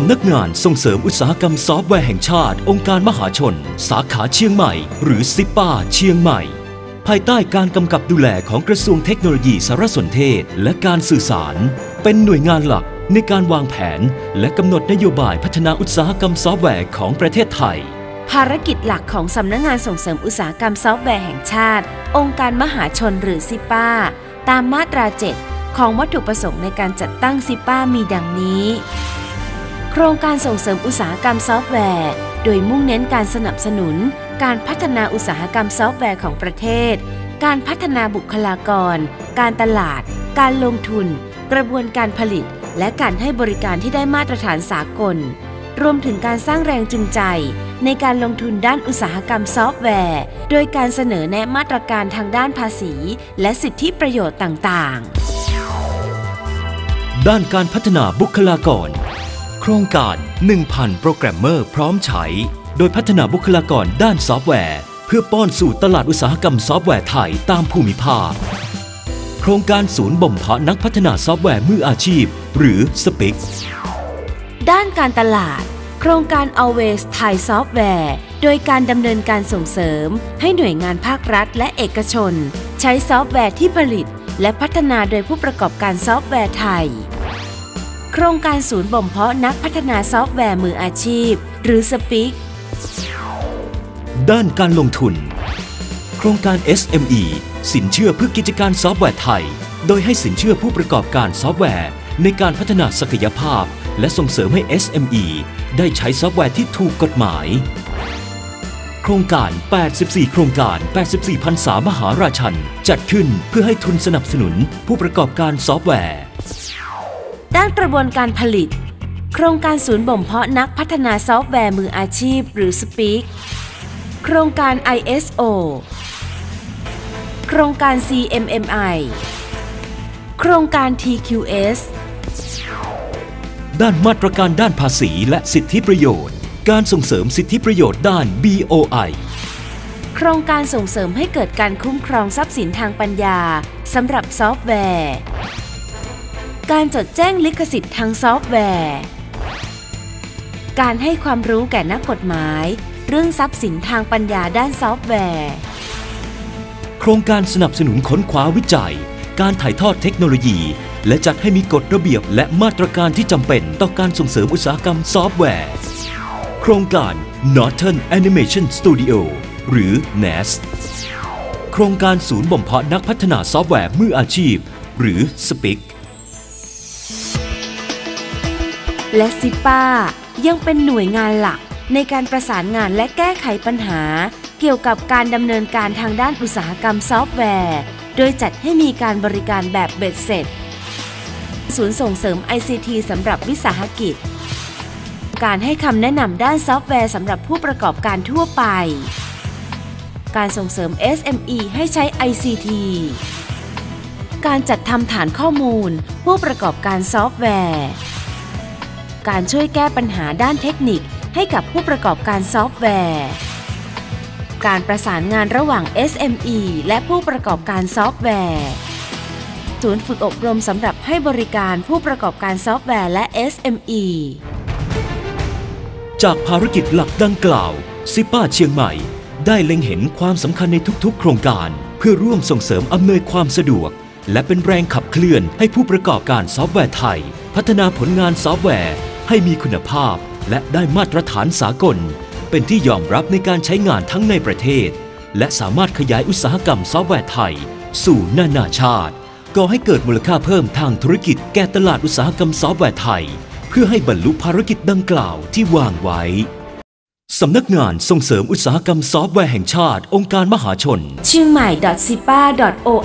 สำนักงานส่งเสริมอุตสาหกรรมซอฟต์แวร์แห่งชาติ องค์การมหาชน สาขาเชียงใหม่ หรือซิป้าเชียงใหม่ ภายใต้การกำกับดูแลของกระทรวงเทคโนโลยีสารสนเทศ และการสื่อสาร เป็นหน่วยงานหลักในการวางแผน และกำหนดนโยบายพัฒนาอุตสาหกรรมซอฟต์แวร์ของประเทศไทย ภารกิจหลักของสำนักงานส่งเสริมอุตสาหกรรมซอฟต์แวร์แห่งชาติ องค์การมหาชนหรือซิป้าตามมาตรา 7 ของวัตถุประสงค์ในการจัดตั้งซิป้ามีดังนี้ โครงการส่งเสริมอุตสาหกรรมซอฟต์แวร์ โดยมุ่งเน้นการสนับสนุน การพัฒนาอุตสาหกรรมซอฟต์แวร์ของประเทศ การพัฒนาบุคลากร การตลาด การลงทุน กระบวนการผลิต และการให้บริการที่ได้มาตรฐานสากล รวมถึงการสร้างแรงจูงใจ ในการลงทุนด้านอุตสาหกรรมซอฟต์แวร์ โดยการเสนอแนะมาตรการทางด้านภาษี และสิทธิประโยชน์ต่าง ๆ ด้านการพัฒนาบุคลากร โครงการ 1,000 โปรแกรมเมอร์พร้อมใช้ โดยพัฒนาบุคลากรด้านซอฟต์แวร์ เพื่อป้อนสู่ตลาดอุตสาหกรรมซอฟต์แวร์ไทยตามภูมิภาค โครงการศูนย์บ่มเพาะนักพัฒนาซอฟต์แวร์มืออาชีพ หรือ SPICด้านการตลาด โครงการ Always Thai Software โดยการดำเนินการส่งเสริม ให้หน่วยงานภาครัฐและเอกชน ใช้ซอฟต์แวร์ที่ผลิต และพัฒนาโดยผู้ประกอบการซอฟต์แวร์ไทย โครงการศูนย์บ่มเพาะนักพัฒนาซอฟต์แวร์มืออาชีพ หรือ SPICด้านการลงทุน โครงการ SME สินเชื่อเพื่อกิจการซอฟต์แวร์ไทย โดยให้สินเชื่อผู้ประกอบการซอฟต์แวร์ ในการพัฒนาศักยภาพ และส่งเสริมให้ SME ได้ใช้ซอฟต์แวร์ที่ถูกกฎหมาย โครงการ 84 โครงการ 84พรรษามหาราชัน จัดขึ้นเพื่อให้ทุนสนับสนุนผู้ประกอบการซอฟต์แวร์ ด้านกระบวนการผลิต โครงการศูนย์บ่มเพาะนักพัฒนาซอฟต์แวร์มืออาชีพหรือ SPIC โครงการ ISO โครงการ CMMI โครงการ TQS ด้านมาตรการด้านภาษีและสิทธิประโยชน์ การส่งเสริมสิทธิประโยชน์ด้าน BOI โครงการส่งเสริมให้เกิดการคุ้มครองทรัพย์สินทางปัญญาสำหรับซอฟต์แวร์ การจดแจ้งลิขสิทธิ์ทางซอฟต์แวร์ การให้ความรู้แก่นักกฎหมาย เรื่องทรัพย์สินทางปัญญาด้านซอฟต์แวร์ โครงการสนับสนุนค้นคว้าวิจัย การถ่ายทอดเทคโนโลยี และจัดให้มีกฎระเบียบและมาตรการที่จำเป็นต่อการส่งเสริมอุตสาหกรรมซอฟต์แวร์ โครงการ Northern Animation Studio หรือ NAS โครงการศูนย์บ่มเพาะนักพัฒนาซอฟต์แวร์มืออาชีพ หรือ SPIC และซิป้ายังเป็นหน่วยงานหลักในการประสานงานและแก้ไขปัญหา เกี่ยวกับการดำเนินการทางด้านอุตสาหกรรมซอฟต์แวร์ โดยจัดให้มีการบริการแบบเบ็ดเสร็จ ศูนย์ส่งเสริม ICT สำหรับวิสาหกิจ การให้คำแนะนำด้านซอฟต์แวร์สำหรับผู้ประกอบการทั่วไป การส่งเสริม SME ให้ใช้ ICT การจัดทำฐานข้อมูล ผู้ประกอบการซอฟต์แวร์ การช่วยแก้ปัญหาด้านเทคนิคให้กับผู้ประกอบการซอฟต์แวร์ การประสานงานระหว่าง SME และผู้ประกอบการซอฟต์แวร์ ศูนย์ฝึกอบรมสำหรับให้บริการผู้ประกอบการซอฟต์แวร์และ SME จากภารกิจหลักดังกล่าวซิป้าเชียงใหม่ ได้เล็งเห็นความสำคัญในทุกๆ โครงการ เพื่อร่วมส่งเสริมอำนวยความสะดวก และเป็นแรงขับเคลื่อนให้ผู้ประกอบการซอฟต์แวร์ไทย พัฒนาผลงานซอฟต์แวร์ ให้มีคุณภาพและได้มาตรฐานสากล เป็นที่ยอมรับในการใช้งานทั้งในประเทศ และสามารถขยายอุตสาหกรรมซอฟต์แวร์ไทย สู่นานาชาติก่อให้เกิดมูลค่าเพิ่มทางธุรกิจแก่ตลาดอุตสาหกรรมซอฟต์แวร์ไทย เพื่อให้บรรลุภารกิจดังกล่าวที่วางไว้สำนักงานส่งเสริมอุตสาหกรรมซอฟต์แวร์แห่งชาติ องค์การมหาชน เชียงใหม่ .sipa.or.th